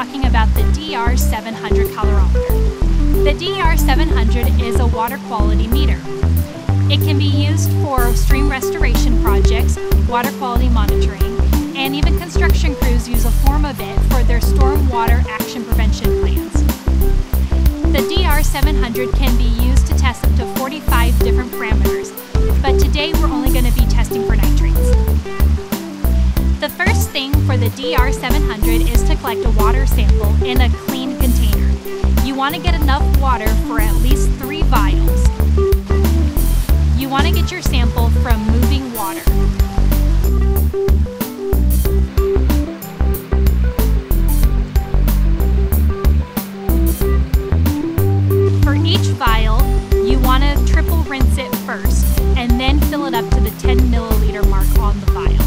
talking about the DR700 colorimeter. The DR700 is a water quality meter. It can be used for stream restoration projects, water quality monitoring, and even construction crews use a form of it for their stormwater action prevention plans. The DR700 can be used to test up to 45 different parameters, but today we're only going to be testing for nitrates. The DR700 is to collect a water sample in a clean container. You want to get enough water for at least three vials. You want to get your sample from moving water. For each vial, you want to triple rinse it first and then fill it up to the 10 milliliter mark on the vial.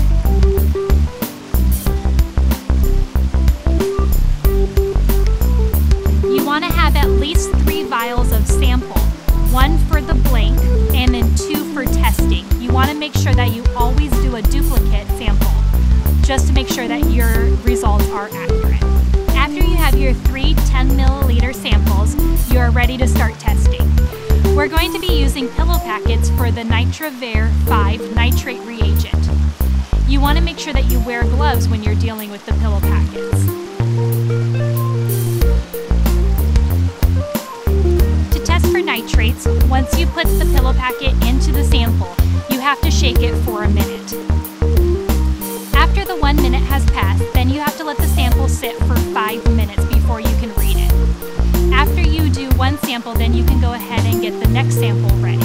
Accurate. After you have your three 10 milliliter samples, you are ready to start testing. We're going to be using pillow packets for the NitraVer 5 nitrate reagent. You want to make sure that you wear gloves when you're dealing with the pillow packets. To test for nitrates, once you put the pillow packet into the sample, you have to shake it for sit for five minutes before you can read it. After you do one sample, then you can go ahead and get the next sample ready.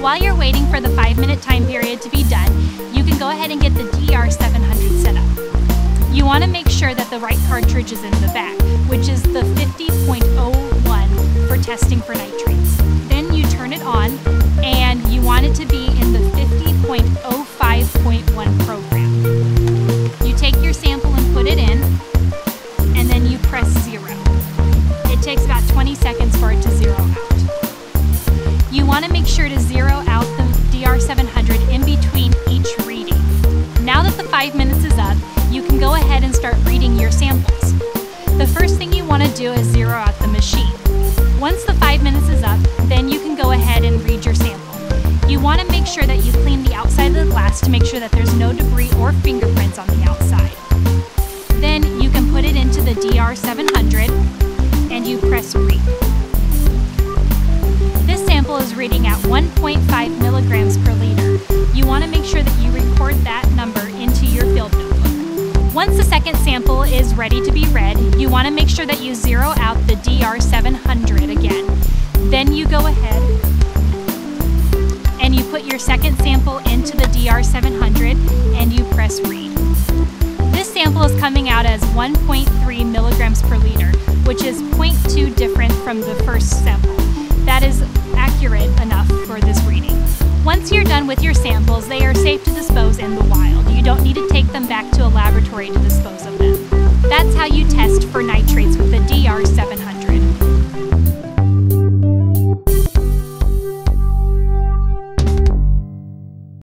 While you're waiting for the five minute time period to be done, you can go ahead and get the DR700 set up. You want to make sure that the right cartridge is in the back, which is the 50.01 sure that you clean the outside of the glass to make sure that there's no debris or fingerprints on the outside. Then you can put it into the DR700 and you press read. This sample is reading at 1.5 milligrams per liter. You want to make sure that you record that number into your field notebook. Once the second sample is ready to be read, you want to make sure that you zero out the DR700 again. Put your second sample into the DR700 and you press read. This sample is coming out as 1.3 milligrams per liter, which is 0.2 different from the first sample. That is accurate enough for this reading. Once you're done with your samples, they are safe to dispose in the wild. You don't need to take them back to a laboratory to dispose of them. That's how you test for nitrates with the DR700.